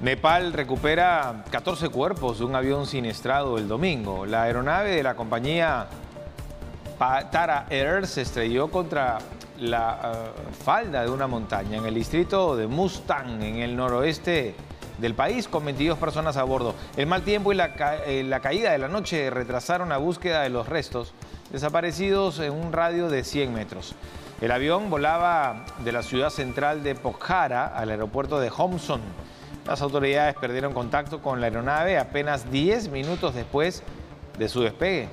Nepal recupera 14 cuerpos de un avión siniestrado el domingo. La aeronave de la compañía Tara Air se estrelló contra la eh, falda de una montaña en el distrito de Mustang, en el noroeste del país, con 22 personas a bordo. El mal tiempo y la, eh, la caída de la noche retrasaron la búsqueda de los restos desaparecidos en un radio de 100 metros. El avión volaba de la ciudad central de Pokhara al aeropuerto de Homson. Las autoridades perdieron contacto con la aeronave apenas 10 minutos después de su despegue.